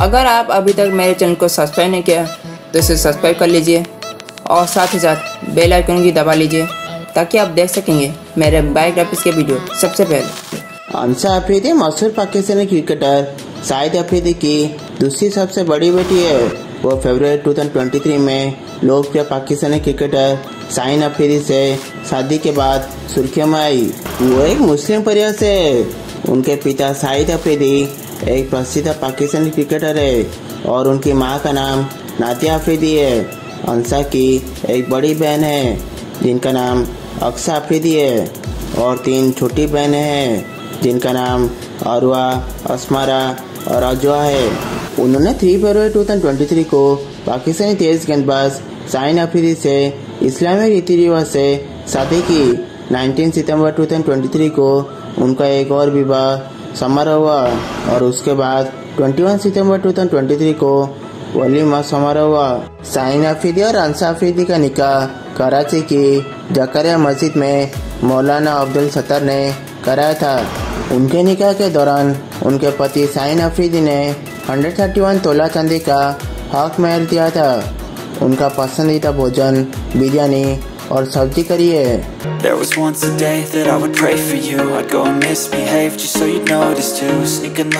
अगर आप अभी तक मेरे चैनल को सब्सक्राइब नहीं किया तो इसे सब्सक्राइब कर लीजिए और साथ ही साथ बेल आइकन भी दबा लीजिए, ताकि आप देख सकेंगे मेरे बायोग्राफिस के वीडियो सबसे पहले। अंसा अफरीदी, मशहूर पाकिस्तानी क्रिकेटर शाहिद अफरीदी की दूसरी सबसे बड़ी बेटी है। वो फरवरी 2023 में लोकप्रिय पाकिस्तानी क्रिकेटर शाहीन अफरीदी से शादी के बाद सुर्खियों में आई। वो एक मुस्लिम परिवार से उनके पिता शाहिद अफरीदी एक प्रसिद्ध पाकिस्तानी क्रिकेटर है और उनकी माँ का नाम नातिया अफरीदी है। अंसा की एक बड़ी बहन है, जिनका नाम अक्सा अफरीदी है और तीन छोटी बहनें हैं, जिनका नाम अरवा असमारा और अजवा है। उन्होंने 3 फरवरी 2023 को पाकिस्तानी तेज गेंदबाज साइन अफरीदी से इस्लामी रीति रिवाज से शादी की। 19 सितंबर 2023 को उनका एक और विवाह समारोह हुआ और उसके बाद 21 सितंबर 2023 को वली वलीमा समारोह हुआ। साइन अफरीदी और अंसा अफरीदी का निकाह कराची की जकरिया मस्जिद में मौलाना अब्दुल सत्तर ने कराया था। उनके निकाह के दौरान उनके पति साइन अफरीदी ने 131 तोला चांदी का हक महल दिया था। उनका पसंदीदा भोजन बिरयानी और सब्जी करी है There was once a day that I would pray for you I'd go and misbehave just so you'd notice too Sneaking